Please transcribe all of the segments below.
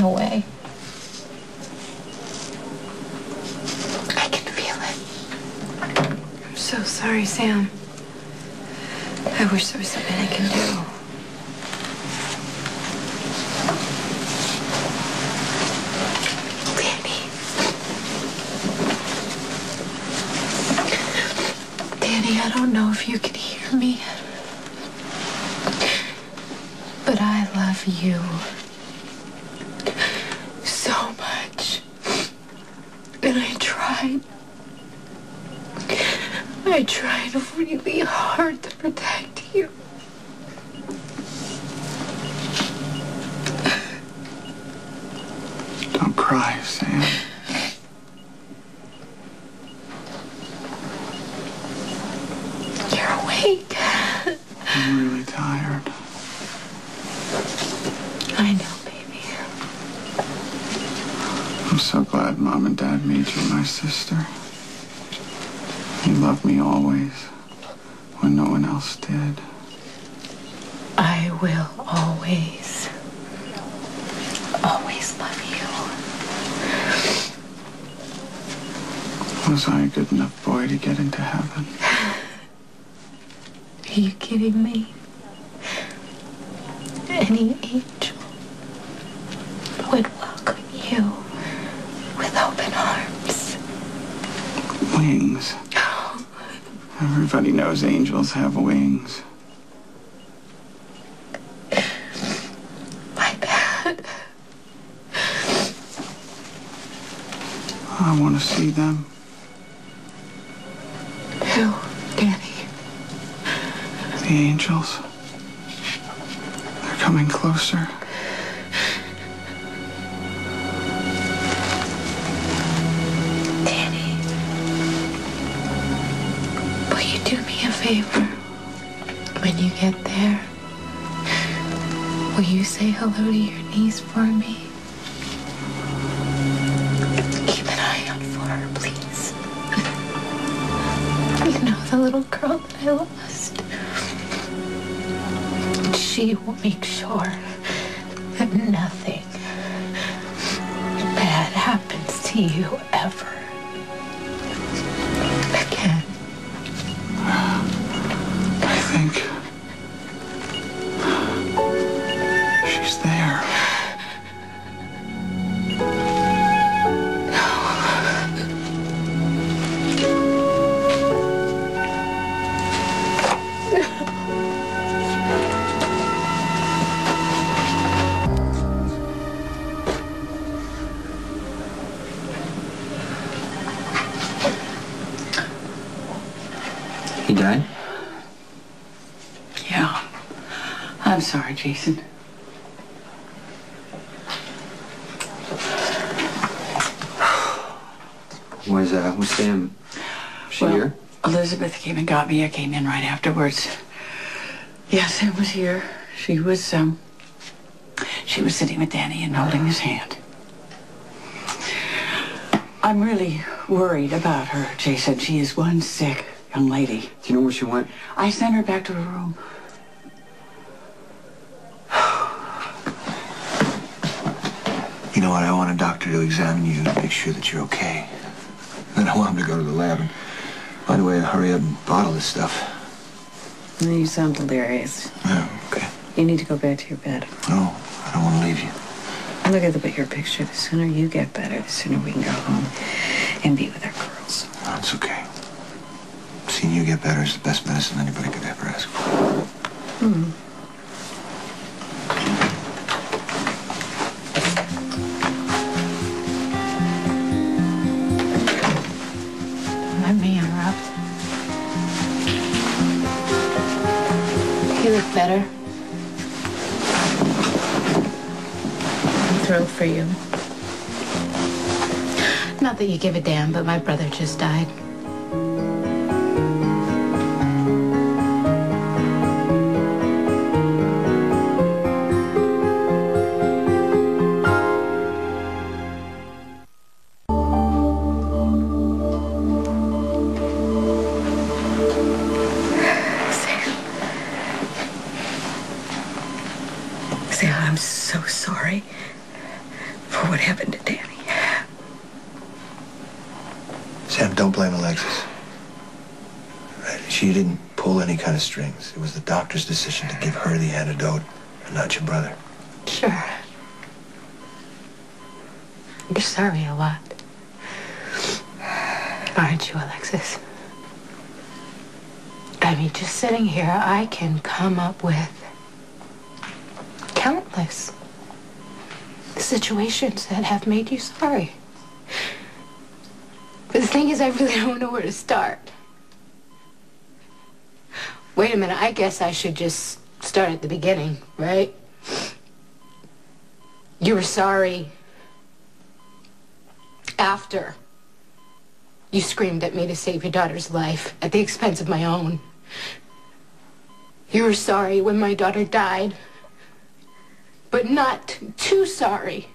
me away. I can feel it. I'm so sorry, Sam. I wish there was something I can do. Danny. Danny, I don't know if you can hear me. But I love you so much. And I tried. I tried really hard to protect you. Don't cry, Sam. You're awake. I'm really tired. I know, baby. I'm so glad Mom and Dad made you my sister. You loved me always, when no one else did. I will always, always love you. Was I a good enough boy to get into heaven? Are you kidding me? Any angel would welcome you Wings. Everybody knows angels have wings. My bad. I want to see them. Who, Danny? The angels. They're coming closer. Favor? When you get there, will you say hello to your niece for me? Keep an eye out for her, please. You know, the little girl that I lost. She will make sure that nothing bad happens to you ever think. I'm sorry, Jason. Was uh was Sam she Well, here? Elizabeth came and got me. I came in right afterwards. Yes, Sam was here. She was, um, she was sitting with Danny and holding his hand. I'm really worried about her, Jason. She is one sick young lady. Do you know where she went? I sent her back to her room. You know what? I want a doctor to examine you to make sure that you're okay. Then I want him to go to the lab. And by the way, hurry up and bottle this stuff. You sound delirious. Oh, okay. You need to go back to your bed. No, I don't want to leave you. Look at the bigger picture. The sooner you get better, the sooner we can go home and be with our girls. No, it's okay. Seeing you get better is the best medicine anybody could ever ask for. Hmm. Better. I'm thrilled for you. Not that you give a damn, but my brother just died. Sam, don't blame Alexis. She didn't pull any kind of strings. It was the doctor's decision to give her the antidote and not your brother. Sure. You're sorry a lot. Aren't you, Alexis? I mean, just sitting here, I can come up with countless situations that have made you sorry. But the thing is, I really don't know where to start. Wait a minute, I guess I should just start at the beginning, right? You were sorry after you screamed at me to save your daughter's life at the expense of my own. You were sorry when my daughter died, but not too sorry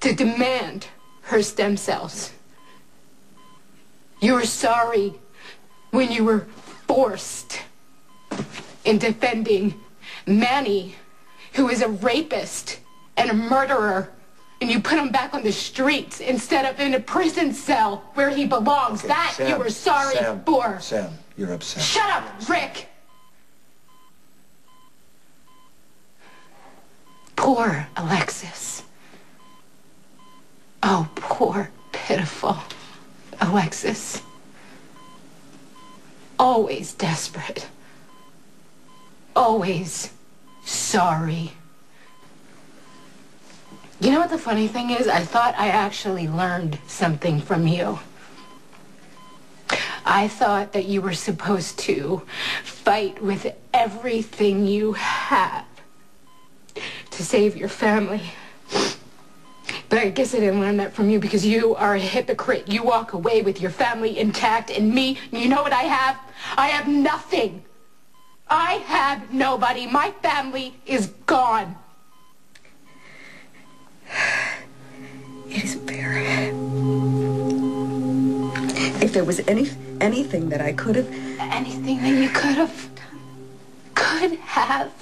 to demand her stem cells. You were sorry when you were forced in defending Manny, who is a rapist and a murderer, and you put him back on the streets instead of in a prison cell where he belongs. that you were sorry Sam, for. Sam, you're upset. Shut up, Ric! Poor Alexis. Poor, pitiful Alexis. Always desperate. Always sorry. You know what the funny thing is? I thought I actually learned something from you. I thought that you were supposed to fight with everything you have to save your family. But I guess I didn't learn that from you because you are a hypocrite. You walk away with your family intact, and me, you know what I have? I have nothing. I have nobody. My family is gone. It isn't fair. If there was any anything that I could have, Anything that you could have done, could have.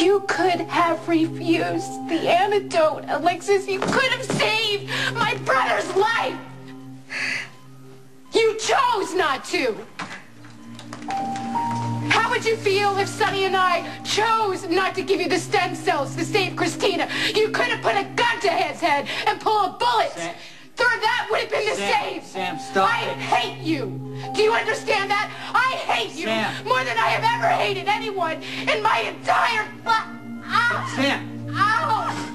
You could have refused the antidote, Alexis. You could have saved my brother's life. You chose not to. How would you feel if Sonny and I chose not to give you the stem cells to save Kristina? You could have put a gun to his head and pull a bullet. Sam. Through that would have been the Sam, same. Sam, stop I it. hate you. Do you understand that? I hate you Sam. more than I have ever hated anyone in my entire life. Ow! Sam. Ow!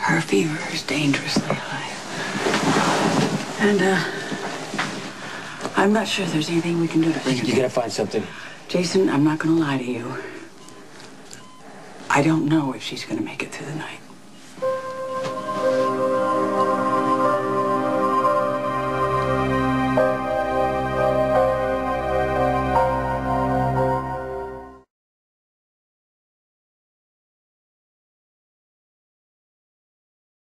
Her fever is dangerously high. And, uh, I'm not sure if there's anything we can do to bring her You down. gotta find something. Jason, I'm not gonna lie to you. I don't know if she's gonna make it through the night.